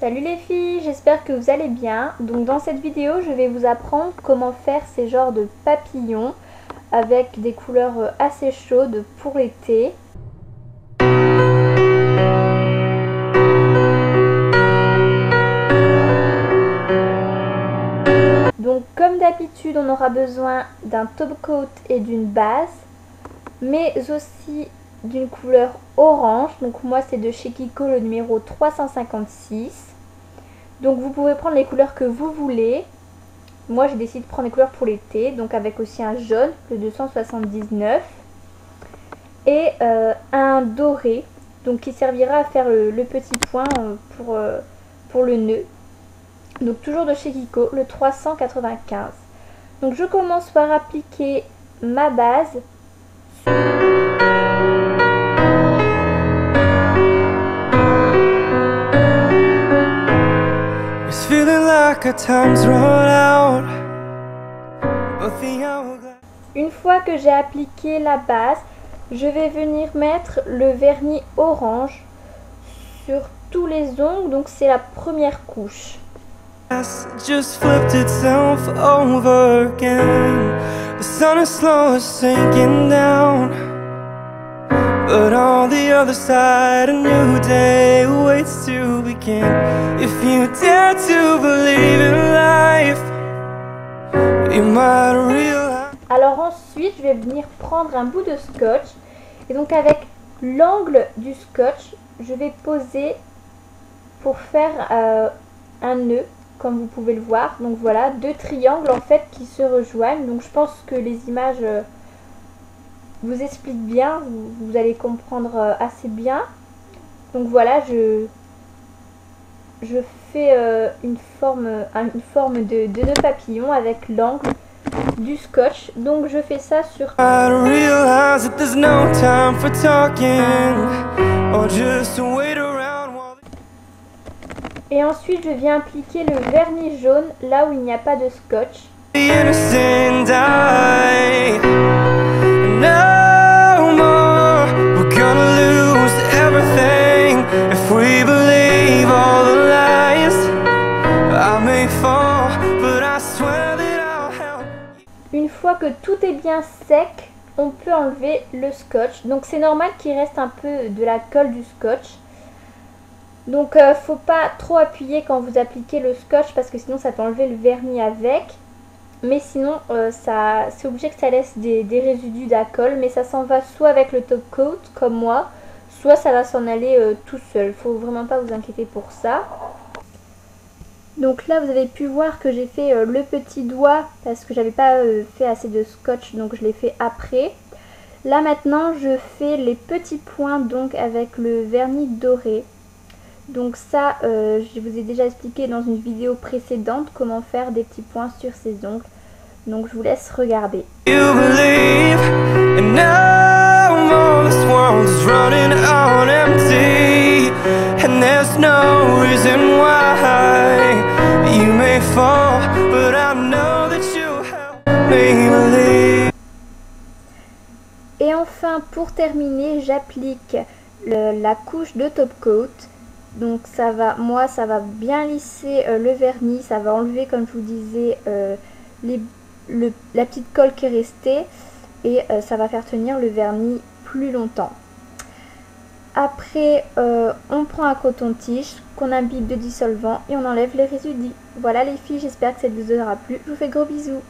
Salut les filles, j'espère que vous allez bien. Donc dans cette vidéo, je vais vous apprendre comment faire ces genres de papillons avec des couleurs assez chaudes pour l'été. Donc comme d'habitude, on aura besoin d'un top coat et d'une base, mais aussi d'une couleur orange. Donc moi c'est de chez Kiko le numéro 356. Donc vous pouvez prendre les couleurs que vous voulez. Moi j'ai décidé de prendre les couleurs pour l'été, donc avec aussi un jaune, le 279. Et euh, un doré, donc qui servira à faire le, petit point euh, pour, euh, pour le nœud. Donc toujours de chez Kiko, le 395. Donc je commence par appliquer ma base. Une fois que j'ai appliqué la base, je vais venir mettre le vernis orange sur tous les ongles, donc c'est la première couche. But on the other side, a new day to begin. If you dare to believe in. Alors ensuite, je vais venir prendre un bout de scotch. Et donc avec l'angle du scotch, je vais poser pour faire euh, un nœud comme vous pouvez le voir. Donc voilà, deux triangles en fait qui se rejoignent. Donc je pense que les images euh, vous expliquent bien, vous, allez comprendre euh, assez bien. Donc voilà, je, je fais euh, une forme, une forme de, de nœud papillon avec l'angle du scotch. Donc je fais ça sur... Et ensuite, je viens appliquer le vernis jaune là où il n'y a pas de scotch. Une fois que tout est bien sec, on peut enlever le scotch. Donc c'est normal qu'il reste un peu de la colle du scotch. Donc euh, faut pas trop appuyer quand vous appliquez le scotch parce que sinon ça peut enlever le vernis avec. Mais sinon euh, c'est obligé que ça laisse des, résidus d'alcool. Mais ça s'en va soit avec le top coat comme moi, soit ça va s'en aller euh, tout seul. Faut vraiment pas vous inquiéter pour ça. Donc là vous avez pu voir que j'ai fait le petit doigt parce que j'avais pas fait assez de scotch donc je l'ai fait après. Là maintenant je fais les petits points donc avec le vernis doré. Donc ça, euh, je vous ai déjà expliqué dans une vidéo précédente comment faire des petits points sur ses ongles. Donc je vous laisse regarder. Enfin, pour terminer, j'applique la couche de top coat donc ça va, moi ça va bien lisser euh, le vernis, ça va enlever comme je vous disais euh, la petite colle qui est restée et euh, ça va faire tenir le vernis plus longtemps. Après on prend un coton-tige qu'on imbibe de dissolvant et on enlève les résidus. Voilà les filles, j'espère que cette vidéo aura plu. Je vous fais gros bisous.